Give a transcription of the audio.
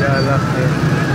yeah i love it.